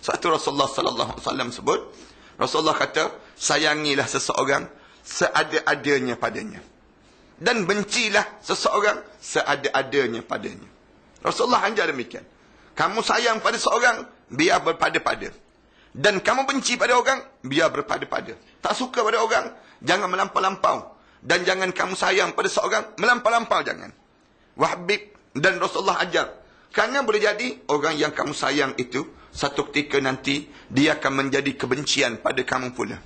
Sebab itu Rasulullah sallallahu alaihi wasallam sebut, Rasulullah kata, sayangilah seseorang seada-adanya padanya. Dan bencilah seseorang seada-adanya padanya. Rasulullah ajar demikian. Kamu sayang pada seorang, biar berpada-pada. Dan kamu benci pada orang, biar berpada-pada. Tak suka pada orang, jangan melampau-lampau. Dan jangan kamu sayang pada seorang, melampau-lampau jangan. Wahbib dan Rasulullah ajar. Kerana boleh jadi, orang yang kamu sayang itu, satu ketika nanti, dia akan menjadi kebencian pada kamu pula.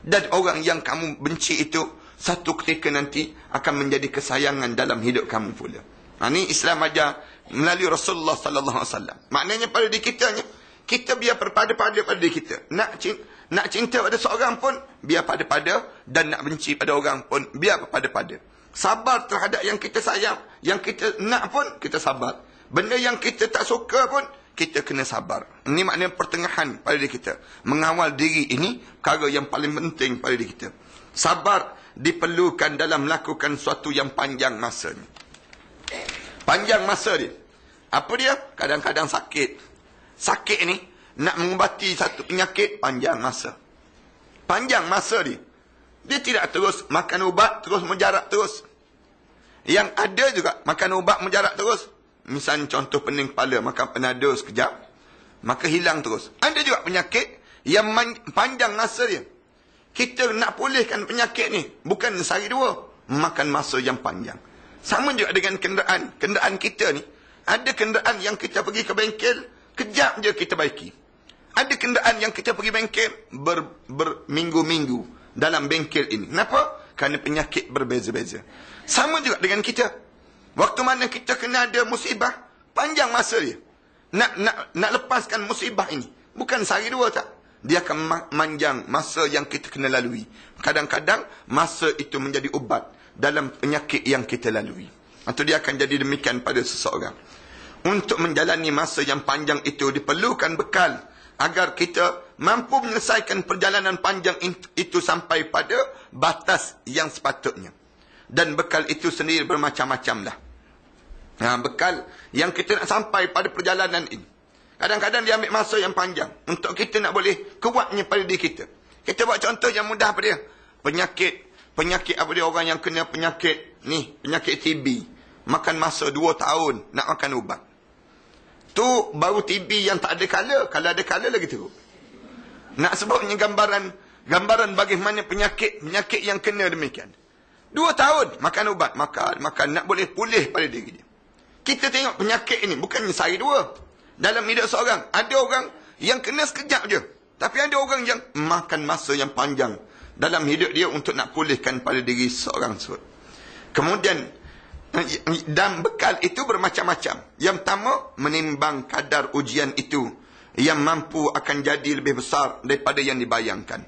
Dan orang yang kamu benci itu, satu ketika nanti, akan menjadi kesayangan dalam hidup kamu pula. Ha, ini Islam ajar melalui Rasulullah sallallahu alaihi wasallam. Maknanya pada diri kita kita biar berpada-pada pada diri kita. Nak cinta, nak cinta pada seorang pun biar pada-pada dan nak benci pada orang pun biar pada-pada. Sabar terhadap yang kita sayang, yang kita nak pun kita sabar. Benda yang kita tak suka pun kita kena sabar. Ini maknanya pertengahan pada diri kita. Mengawal diri ini perkara yang paling penting pada diri kita. Sabar diperlukan dalam melakukan sesuatu yang panjang masa ni. Panjang masa dia. Apa dia? Kadang-kadang sakit. Sakit ni, nak mengubati satu penyakit, panjang masa. Panjang masa dia. Dia tidak terus makan ubat, terus menjarak terus. Yang ada juga, makan ubat menjarak terus. Misalnya contoh pening kepala, makan penado sekejap. Maka hilang terus. Ada juga penyakit yang panjang masa dia. Kita nak pulihkan penyakit ni, bukan sehari dua. Makan masa yang panjang. Sama juga dengan kenderaan. Kenderaan kita ni, ada kenderaan yang kita pergi ke bengkel, kejap je kita baiki. Ada kenderaan yang kita pergi bengkel ber, berminggu-minggu dalam bengkel ini. Kenapa? Kerana penyakit berbeza-beza. Sama juga dengan kita. Waktu mana kita kena ada musibah, panjang masa dia. Nak nak nak lepaskan musibah ini. Bukan sehari dua tak. Dia akan manjang masa yang kita kena lalui. Kadang-kadang masa itu menjadi ubat dalam penyakit yang kita lalui. Atau dia akan jadi demikian pada seseorang. Untuk menjalani masa yang panjang itu diperlukan bekal agar kita mampu menyelesaikan perjalanan panjang itu sampai pada batas yang sepatutnya. Dan bekal itu sendiri bermacam-macam lah. Nah, bekal yang kita nak sampai pada perjalanan ini. Kadang-kadang dia ambil masa yang panjang. Untuk kita nak boleh kuatnya pada diri kita. Kita buat contoh yang mudah pada dia. Penyakit. Penyakit apa dia orang yang kena penyakit ni. Penyakit TB. Makan masa dua tahun nak makan ubat. Tu baru TB yang tak ada color. Kalau ada color lagi teruk. Nak sebutnya gambaran gambaran bagaimana penyakit penyakit yang kena demikian. Dua tahun makan ubat, makan, makan. Nak boleh pulih pada diri dia. Kita tengok penyakit ini, bukannya saya dua. Dalam hidup seorang, ada orang yang kena sekejap je. Tapi ada orang yang makan masa yang panjang dalam hidup dia untuk nak pulihkan pada diri seorang tersebut. Kemudian, dan bekal itu bermacam-macam. Yang pertama, menimbang kadar ujian itu yang mampu akan jadi lebih besar daripada yang dibayangkan.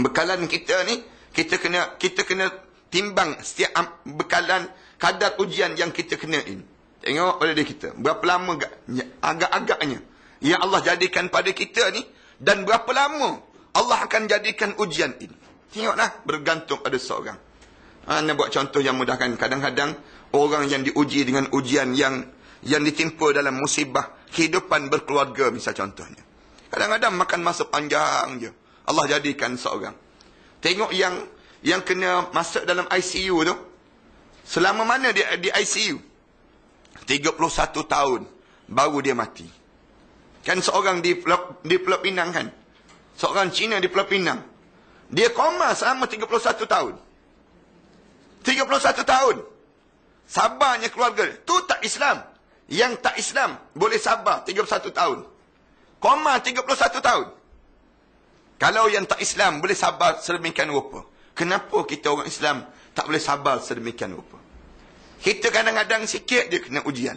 Bekalan kita ni, kita kena kita kena timbang setiap bekalan kadar ujian yang kita kena ini. Tengok pada diri kita. Berapa lama agak-agaknya yang Allah jadikan pada kita ni dan berapa lama Allah akan jadikan ujian ini. Tengoklah bergantung pada seorang. Anda buat contoh yang mudah kan. Kadang-kadang orang yang diuji dengan ujian yang yang ditimpa dalam musibah kehidupan berkeluarga misal contohnya. Kadang-kadang makan masa panjang je. Allah jadikan seorang. Tengok yang yang kena masuk dalam ICU tu. Selama mana dia di ICU? 31 tahun baru dia mati. Kan seorang di Pulau, di Pulau Pinang kan? Seorang Cina di Pulau Pinang. Dia koma selama 31 tahun. 31 tahun. Sabarnya keluarga. Tu tak Islam. Yang tak Islam boleh sabar 31 tahun. Koma 31 tahun. Kalau yang tak Islam boleh sabar sedemikian rupa. Kenapa kita orang Islam tak boleh sabar sedemikian rupa? Kita kadang-kadang sikit dia kena ujian.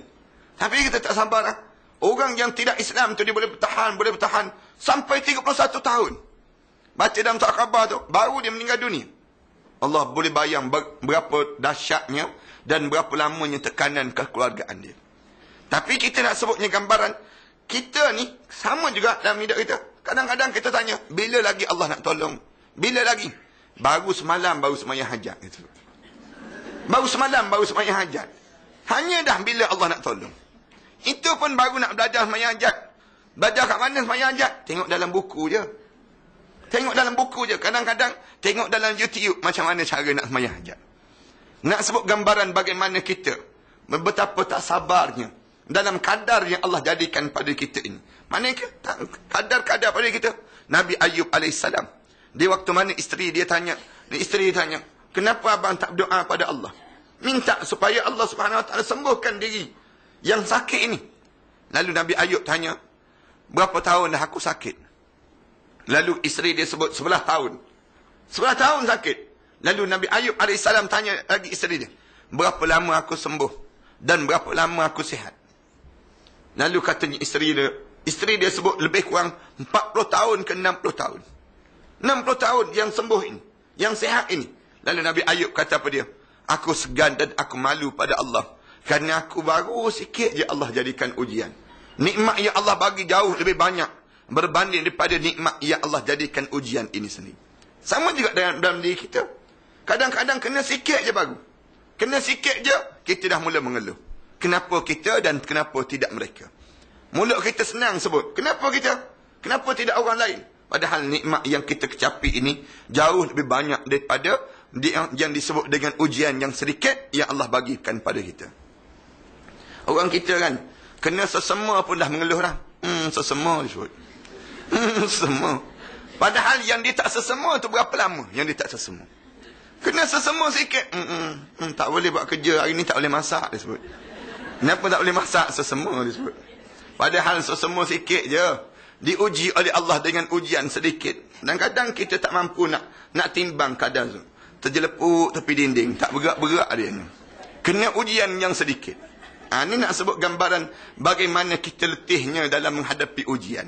Tapi kita tak sabar lah. Orang yang tidak Islam tu dia boleh bertahan, boleh bertahan sampai 31 tahun. Baca dalam tak khabar tu, baru dia meninggal dunia. Allah boleh bayang berapa dahsyatnya dan berapa lamanya tekanan kekeluargaan dia. Tapi kita nak sebutnya gambaran, kita ni sama juga dalam hidup kita. Kadang-kadang kita tanya, bila lagi Allah nak tolong? Bila lagi? Baru semalam, baru semayang hajat. Itu. Baru semalam, baru semayang hajat. Hanya dah bila Allah nak tolong. Itu pun baru nak belajar semayang hajat. Belajar kat mana semayang hajat? Tengok dalam buku je. Tengok dalam buku je. Kadang-kadang tengok dalam YouTube macam mana cara nak semayang hajat. Nak sebut gambaran bagaimana kita. Betapa tak sabarnya. Dalam kadar yang Allah jadikan pada kita ini. Mana kadar-kadar pada kita. Nabi Ayub AS. Di waktu mana isteri dia tanya. Isteri dia tanya. Kenapa abang tak berdoa pada Allah? Minta supaya Allah subhanahu wa ta'ala sembuhkan diri. Yang sakit ini. Lalu Nabi Ayub tanya. Berapa tahun dah aku sakit? Lalu isteri dia sebut sebelah tahun. Sebelah tahun sakit. Lalu Nabi Ayub AS tanya lagi isteri dia. Berapa lama aku sembuh? Dan berapa lama aku sihat? Lalu katanya isteri dia. Isteri dia sebut lebih kurang 40 tahun ke 60 tahun. 60 tahun yang sembuh ini. Yang sihat ini. Lalu Nabi Ayub kata apa dia? Aku segan dan aku malu pada Allah. Kerana aku baru sikit je Allah jadikan ujian. Nikmat yang Allah bagi jauh lebih banyak berbanding daripada nikmat yang Allah jadikan ujian ini sendiri. Sama juga dalam, dalam diri kita. Kadang-kadang kena sikit je baru. Kena sikit je, kita dah mula mengeluh. Kenapa kita dan kenapa tidak mereka? Mulut kita senang sebut. Kenapa kita? Kenapa tidak orang lain? Padahal nikmat yang kita kecapi ini jauh lebih banyak daripada yang disebut dengan ujian yang sedikit yang Allah bagikan pada kita. Orang kita kan, Kena sesama pun dah mengeluh dah. Hmm, sesama disebut. Hmm, sesama. Padahal yang dia tak sesama tu berapa lama yang dia tak sesama. Kena sesama sikit. Hmm, hmm, hmm, tak boleh buat kerja hari ni tak boleh masak disebut. Kenapa tak boleh masak sesama disebut. Padahal sesama sikit je. Diuji oleh Allah dengan ujian sedikit. Dan kadang kita tak mampu nak nak timbang kadar tu. Terjelepuk tepi dinding. Tak bergerak-bergerak dia ni. Kena ujian yang sedikit. Ha, ini nak sebut gambaran bagaimana kita letihnya dalam menghadapi ujian.